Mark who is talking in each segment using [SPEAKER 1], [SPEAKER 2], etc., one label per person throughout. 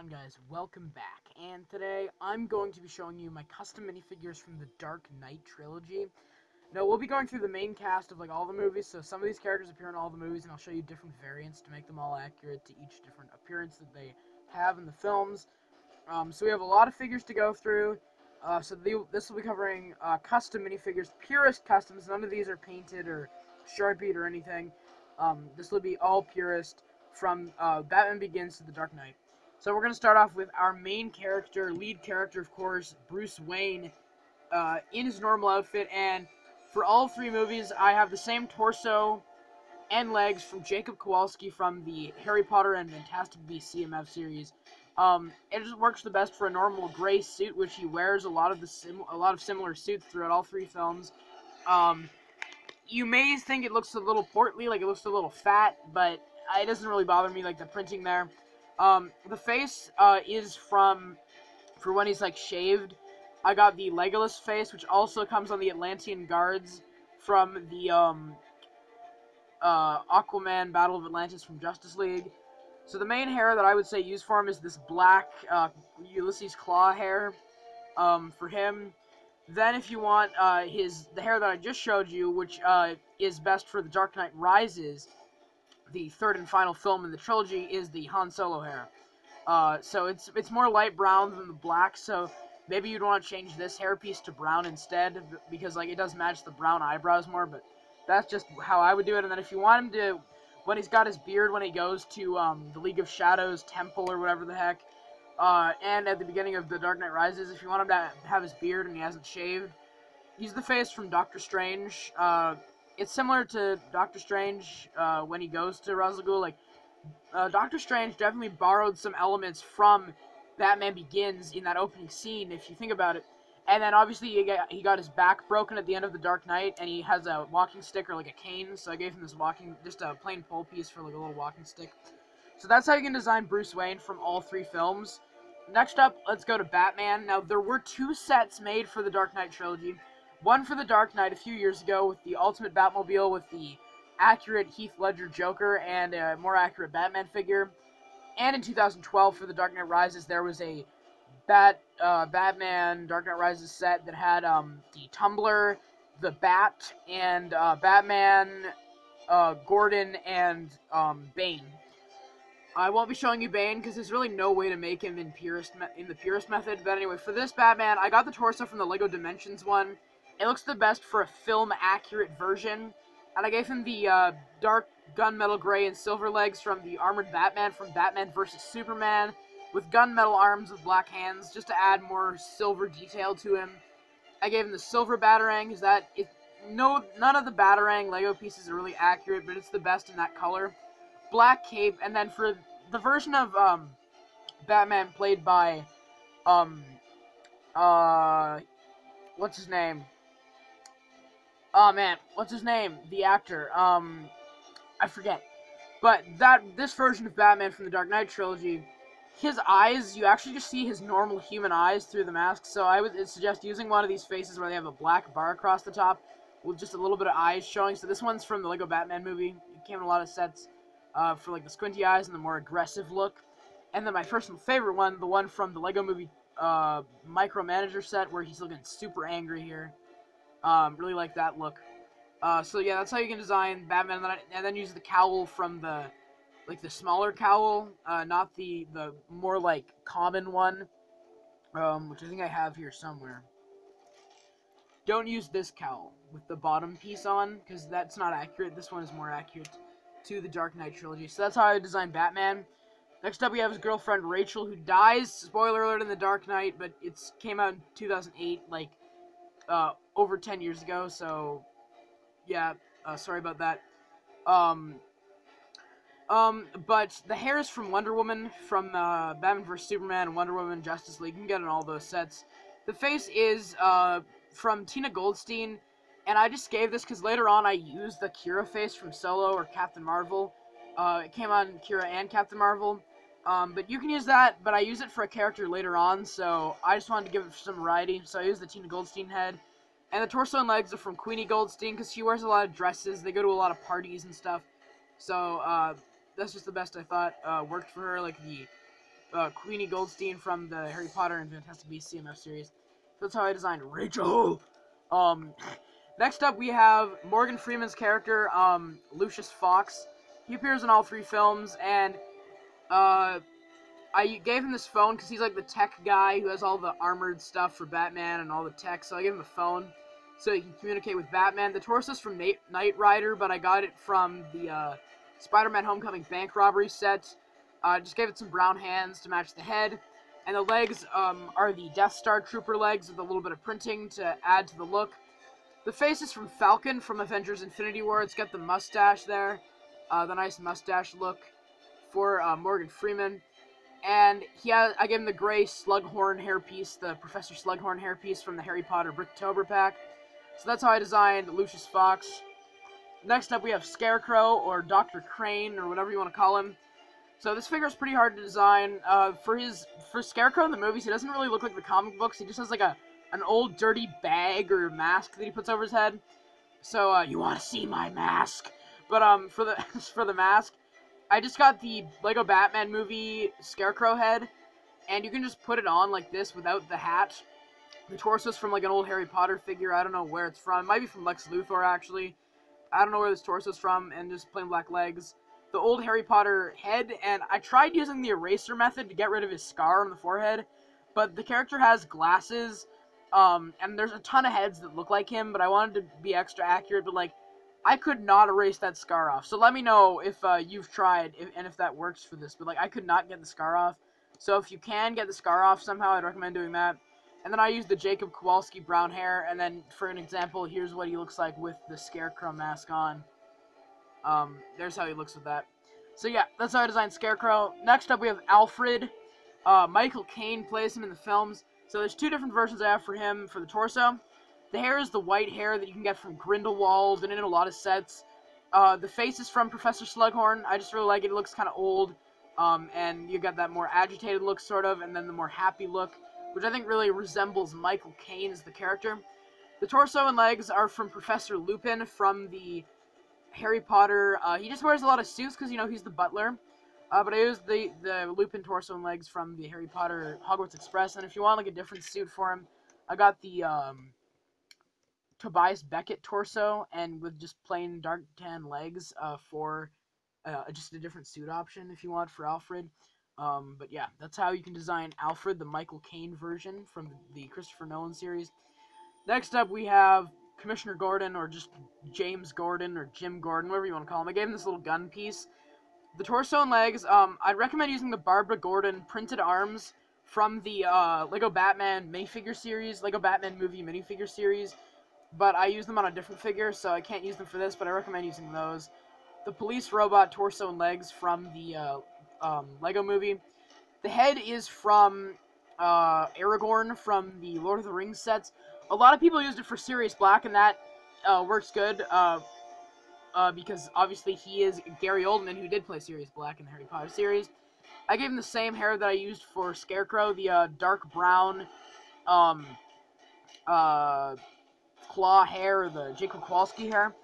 [SPEAKER 1] on guys? Welcome back. And today I'm going to be showing you my custom minifigures from the Dark Knight trilogy. Now we'll be going through the main cast of like all the movies, so some of these characters appear in all the movies and I'll show you different variants to make them all accurate to each different appearance that they have in the films. Um, so we have a lot of figures to go through. Uh, so the, this will be covering uh, custom minifigures, purist customs. None of these are painted or sharpied or anything. Um, this will be all purist from uh, Batman Begins to The Dark Knight. So we're going to start off with our main character, lead character, of course, Bruce Wayne, uh, in his normal outfit. And for all three movies, I have the same torso and legs from Jacob Kowalski from the Harry Potter and Fantastic Beasts CMF series. Um, it just works the best for a normal gray suit, which he wears a lot of the sim- a lot of similar suits throughout all three films. Um, you may think it looks a little portly, like it looks a little fat, but it doesn't really bother me, like the printing there. Um, the face uh, is from, for when he's like shaved. I got the Legolas face, which also comes on the Atlantean Guards from the um, uh, Aquaman Battle of Atlantis from Justice League. So the main hair that I would say use for him is this black uh, Ulysses Klaue hair um, for him. Then if you want uh, his the hair that I just showed you, which uh, is best for the Dark Knight Rises, the third and final film in the trilogy is the Han Solo hair. Uh, so it's it's more light brown than the black. So maybe you'd want to change this hairpiece to brown instead because like it does match the brown eyebrows more. But that's just how I would do it. And then if you want him to, when he's got his beard, when he goes to um, the League of Shadows temple or whatever the heck, uh, and at the beginning of the Dark Knight Rises, if you want him to have his beard and he hasn't shaved, use the face from Doctor Strange. Uh, it's similar to Doctor Strange uh, when he goes to Ghul. Like uh, Doctor Strange definitely borrowed some elements from Batman Begins in that opening scene, if you think about it. And then obviously he got, he got his back broken at the end of the Dark Knight, and he has a walking stick or like a cane. So I gave him this walking, just a plain pole piece for like a little walking stick. So that's how you can design Bruce Wayne from all three films. Next up, let's go to Batman. Now there were two sets made for the Dark Knight trilogy. One for the Dark Knight a few years ago with the Ultimate Batmobile with the accurate Heath Ledger Joker and a more accurate Batman figure. And in 2012 for the Dark Knight Rises, there was a Bat uh, Batman Dark Knight Rises set that had um, the Tumbler, the Bat, and uh, Batman, uh, Gordon, and um, Bane. I won't be showing you Bane because there's really no way to make him in purist in the purist method. But anyway, for this Batman, I got the torso from the Lego Dimensions one. It looks the best for a film accurate version. And I gave him the uh, dark gunmetal gray and silver legs from the armored Batman from Batman vs. Superman with gunmetal arms with black hands just to add more silver detail to him. I gave him the silver Batarang is that it no none of the Batarang Lego pieces are really accurate, but it's the best in that color. Black cape and then for the version of um, Batman played by um uh what's his name? Oh man, what's his name? The actor. Um, I forget. But that this version of Batman from the Dark Knight trilogy, his eyes, you actually just see his normal human eyes through the mask. So I would suggest using one of these faces where they have a black bar across the top with just a little bit of eyes showing. So this one's from the Lego Batman movie. It came in a lot of sets uh, for like the squinty eyes and the more aggressive look. And then my personal favorite one, the one from the Lego movie uh, Micromanager set where he's looking super angry here. Um, really like that look. Uh, so yeah, that's how you can design Batman, and then, and then, use the cowl from the, like the smaller cowl, uh, not the the more like common one, um, which I think I have here somewhere. Don't use this cowl with the bottom piece on, because that's not accurate. This one is more accurate to the Dark Knight trilogy. So that's how I designed Batman. Next up, we have his girlfriend Rachel, who dies. Spoiler alert in the Dark Knight, but it's came out in 2008, like uh, over 10 years ago, so yeah, uh, sorry about that. Um, um, but the hair is from Wonder Woman, from uh, Batman vs. Superman, Wonder Woman, Justice League. You can get in all those sets. The face is uh, from Tina Goldstein, and I just gave this because later on I used the Qi'ra face from Solo or Captain Marvel. Uh, it came on Qi'ra and Captain Marvel. Um, but you can use that, but I use it for a character later on, so I just wanted to give it some variety. So I used the Tina Goldstein head. And the torso and legs are from Queenie Goldstein, because she wears a lot of dresses. They go to a lot of parties and stuff. So, uh, that's just the best I thought uh, worked for her. Like, the uh, Queenie Goldstein from the Harry Potter and Fantastic Beasts CMF series. That's how I designed Rachel. Um, next up we have Morgan Freeman's character, um, Lucius Fox. He appears in all three films, and uh, I gave him this phone because he's like the tech guy who has all the armored stuff for Batman and all the tech. So I gave him a phone so he can communicate with Batman. The torso's from Knight Rider, but I got it from the uh, Spider-Man Homecoming bank robbery set. I uh, just gave it some brown hands to match the head. And the legs um, are the Death Star Trooper legs with a little bit of printing to add to the look. The face is from Falcon from Avengers Infinity War. It's got the mustache there, uh, the nice mustache look for uh, Morgan Freeman. And he has, I gave him the gray Slughorn hairpiece, the Professor Slughorn hairpiece from the Harry Potter Bricktober pack. So that's how I designed Lucius Fox. Next up, we have Scarecrow, or Dr. Crane, or whatever you want to call him. So this figure is pretty hard to design. Uh, for his for Scarecrow in the movies, he doesn't really look like the comic books. He just has like a an old dirty bag or mask that he puts over his head. So uh, you want to see my mask? But um, for the for the mask, I just got the Lego Batman movie Scarecrow head, and you can just put it on like this without the hat. The torso's from like an old Harry Potter figure. I don't know where it's from. It might be from Lex Luthor actually. I don't know where this torso's from, and just plain black legs. The old Harry Potter head, and I tried using the eraser method to get rid of his scar on the forehead, but the character has glasses, um, and there's a ton of heads that look like him, but I wanted to be extra accurate, but like, I could not erase that scar off. So let me know if uh, you've tried if, and if that works for this. But like, I could not get the scar off. So if you can get the scar off somehow, I'd recommend doing that. And then I used the Jacob Kowalski brown hair. And then for an example, here's what he looks like with the Scarecrow mask on. Um, there's how he looks with that. So yeah, that's how I designed Scarecrow. Next up, we have Alfred. Uh, Michael Caine plays him in the films. So there's two different versions I have for him for the torso. The hair is the white hair that you can get from Grindelwald and in a lot of sets. Uh, the face is from Professor Slughorn. I just really like it. It looks kind of old. Um, and you got that more agitated look, sort of, and then the more happy look, which I think really resembles Michael Caine as the character. The torso and legs are from Professor Lupin from the Harry Potter. Uh, he just wears a lot of suits because, you know, he's the butler. Uh, but I used the, the Lupin torso and legs from the Harry Potter Hogwarts Express. And if you want, like, a different suit for him, I got the, um, Tobias Beckett torso and with just plain dark tan legs uh, for uh, just a different suit option if you want for Alfred. Um, but yeah, that's how you can design Alfred, the Michael Caine version from the Christopher Nolan series. Next up, we have Commissioner Gordon, or just James Gordon, or Jim Gordon, whatever you want to call him. I gave him this little gun piece. The torso and legs, um, I'd recommend using the Barbara Gordon printed arms from the uh, Lego Batman minifigure series, Lego Batman movie minifigure series but I use them on a different figure, so I can't use them for this, but I recommend using those. The police robot torso and legs from the uh, um, Lego movie. The head is from uh, Aragorn from the Lord of the Rings sets. A lot of people used it for Sirius Black, and that uh, works good, uh, uh, because obviously he is Gary Oldman, who did play Sirius Black in the Harry Potter series. I gave him the same hair that I used for Scarecrow, the uh, dark brown, um, claw hair or the Jake Kowalski hair.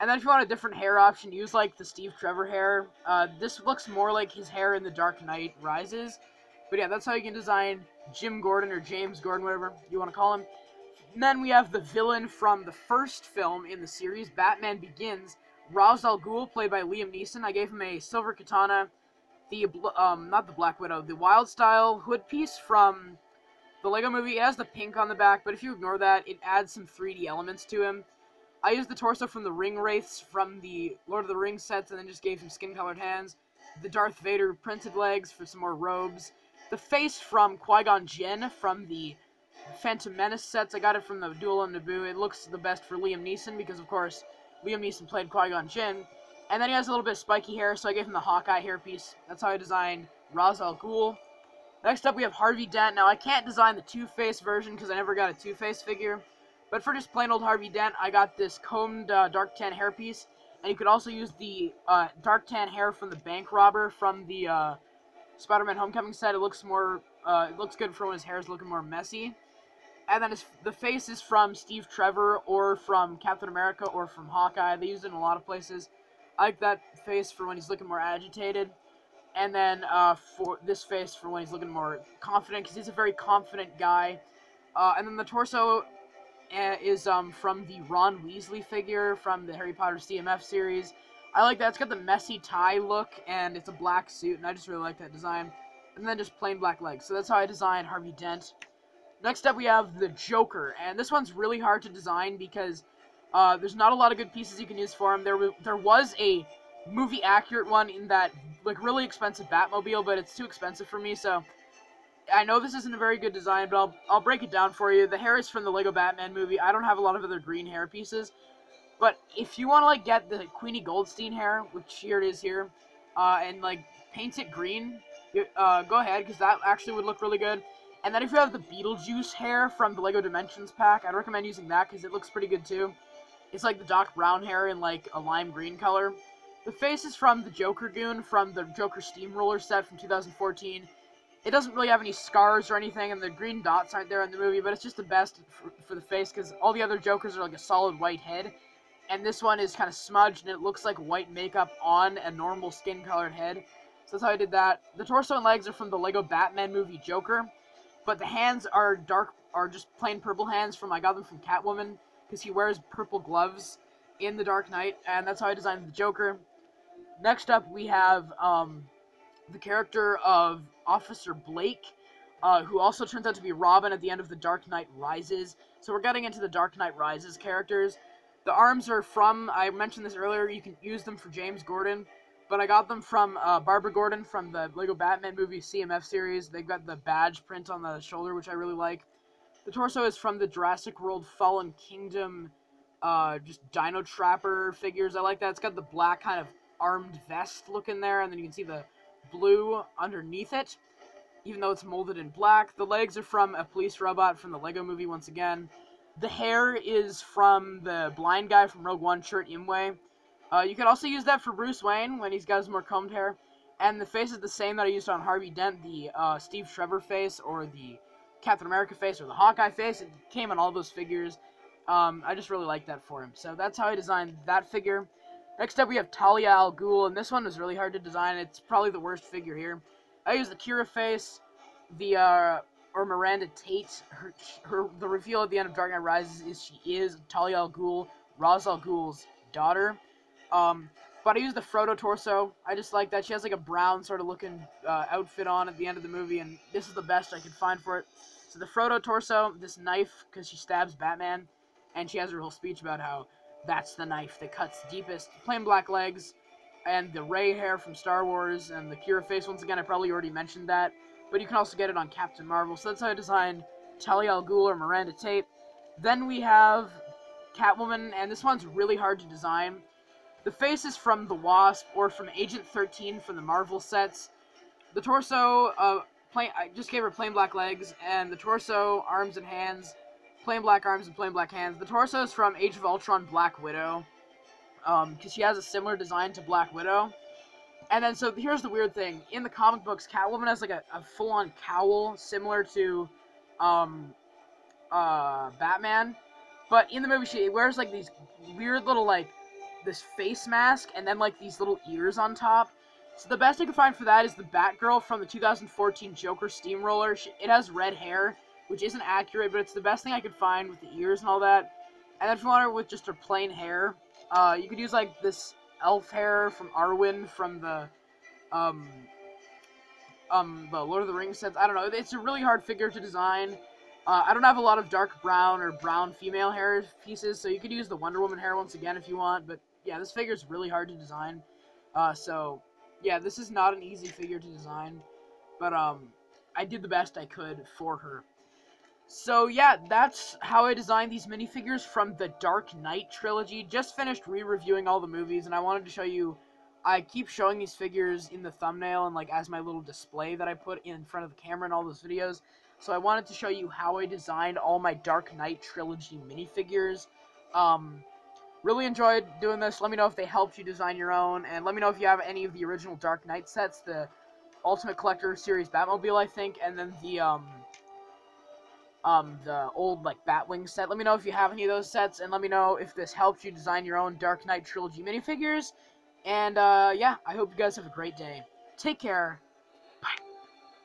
[SPEAKER 1] And then if you want a different hair option, use like the Steve Trevor hair. Uh, this looks more like his hair in The Dark Knight Rises. But yeah, that's how you can design Jim Gordon or James Gordon, whatever you want to call him. And then we have the villain from the first film in the series, Batman Begins, Ra's al Ghul, played by Liam Neeson. I gave him a silver katana, the um, not the Black Widow, the Wyldstyle hood piece from the Lego Movie has the pink on the back, but if you ignore that, it adds some 3D elements to him. I used the torso from the Ring Wraiths from the Lord of the Rings sets and then just gave him skin-colored hands. The Darth Vader printed legs for some more robes. The face from Qui-Gon Jinn from the Phantom Menace sets. I got it from the Duel on Naboo. It looks the best for Liam Neeson because, of course, Liam Neeson played Qui-Gon Jinn. And then he has a little bit spiky hair, so I gave him the Hawkeye hairpiece. That's how I designed Ra's al Ghul. Next up, we have Harvey Dent. Now, I can't design the Two-Face version because I never got a Two-Face figure. But for just plain old Harvey Dent, I got this combed uh, dark tan hairpiece. And you could also use the uh, dark tan hair from the bank robber from the uh, Spider-Man Homecoming set. It looks more, uh, it looks good for when his hair is looking more messy. And then the face is from Steve Trevor or from Captain America or from Hawkeye. They use it in a lot of places. I like that face for when he's looking more agitated. And then uh, for this face for when he's looking more confident, because he's a very confident guy. Uh, and then the torso uh, is um, from the Ron Weasley figure from the Harry Potter CMF series. I like that. It's got the messy tie look, and it's a black suit, and I just really like that design. And then just plain black legs. So that's how I designed Harvey Dent. Next up, we have the Joker, and this one's really hard to design because uh, there's not a lot of good pieces you can use for him. There, there was a movie accurate one in that like really expensive Batmobile, but it's too expensive for me, so I know this isn't a very good design, but I'll, I'll break it down for you. The hair is from the Lego Batman movie. I don't have a lot of other green hair pieces, but if you want to like get the Queenie Goldstein hair, which here it is here, uh, and like paint it green, uh, go ahead because that actually would look really good. And then if you have the Beetlejuice hair from the Lego Dimensions pack, I'd recommend using that because it looks pretty good too. It's like the Doc Brown hair in like a lime green color. The face is from the Joker Goon from the Joker Steamroller set from 2014. It doesn't really have any scars or anything, and the green dots aren't there in the movie, but it's just the best for, for the face because all the other Jokers are like a solid white head, and this one is kind of smudged and it looks like white makeup on a normal skin-colored head. So that's how I did that. The torso and legs are from the Lego Batman movie Joker, but the hands are dark, are just plain purple hands from I got them from Catwoman because he wears purple gloves in The Dark Knight, and that's how I designed the Joker. Next up, we have um, the character of Officer Blake, uh, who also turns out to be Robin at the end of The Dark Knight Rises. So we're getting into the Dark Knight Rises characters. The arms are from, I mentioned this earlier, you can use them for James Gordon, but I got them from uh, Barbara Gordon from the Lego Batman movie CMF series. They've got the badge print on the shoulder, which I really like. The torso is from the Jurassic World Fallen Kingdom, uh, just Dino Trapper figures. I like that. It's got the black kind of armed vest look in there, and then you can see the blue underneath it, even though it's molded in black. The legs are from a police robot from the Lego movie once again. The hair is from the blind guy from Rogue One, Chirrut Îmwe. Uh, you can also use that for Bruce Wayne when he's got his more combed hair. And the face is the same that I used on Harvey Dent, the uh, Steve Trevor face, or the Captain America face, or the Hawkeye face. It came on all those figures. Um, I just really like that for him. So that's how I designed that figure. Next up, we have Talia al Ghul, and this one was really hard to design. It's probably the worst figure here. I used the Qi'ra face, the, uh, or Miranda Tate. Her, her, the reveal at the end of Dark Knight Rises is she is Talia al Ghul, Ra's al Ghul's daughter. Um, but I used the Frodo torso. I just like that. She has like a brown sort of looking uh, outfit on at the end of the movie, and this is the best I could find for it. So the Frodo torso, this knife, because she stabs Batman, and she has her whole speech about how that's the knife that cuts deepest. Plain black legs, and the Rey hair from Star Wars, and the Qi'ra face. Once again, I probably already mentioned that, but you can also get it on Captain Marvel. So that's how I designed Talia al Ghul or Miranda Tate. Then we have Catwoman, and this one's really hard to design. The face is from the Wasp or from Agent 13 from the Marvel sets. The torso, uh, plain, I just gave her plain black legs, and the torso, arms, and hands plain black arms and plain black hands. The torso is from Age of Ultron Black Widow, because um, she has a similar design to Black Widow. And then, so here's the weird thing. In the comic books, Catwoman has like a, a full-on cowl similar to um, uh, Batman. But in the movie, she wears like these weird little like this face mask and then like these little ears on top. So the best I could find for that is the Batgirl from the 2014 Joker Steamroller. She, it has red hair which isn't accurate, but it's the best thing I could find with the ears and all that. And then if you want her with just her plain hair, uh, you could use like this elf hair from Arwen from the um um the Lord of the Rings sets. I don't know. It's a really hard figure to design. Uh, I don't have a lot of dark brown or brown female hair pieces, so you could use the Wonder Woman hair once again if you want. But yeah, this figure is really hard to design. Uh, so yeah, this is not an easy figure to design, but um, I did the best I could for her. So yeah, that's how I designed these minifigures from the Dark Knight trilogy. Just finished re-reviewing all the movies, and I wanted to show you... I keep showing these figures in the thumbnail and like as my little display that I put in front of the camera in all those videos. So I wanted to show you how I designed all my Dark Knight trilogy minifigures. Um, really enjoyed doing this. Let me know if they helped you design your own, and let me know if you have any of the original Dark Knight sets, the Ultimate Collector Series Batmobile, I think, and then the, um, um, the old, like, Batwing set. Let me know if you have any of those sets, and let me know if this helps you design your own Dark Knight Trilogy minifigures. And, uh, yeah, I hope you guys have a great day. take care,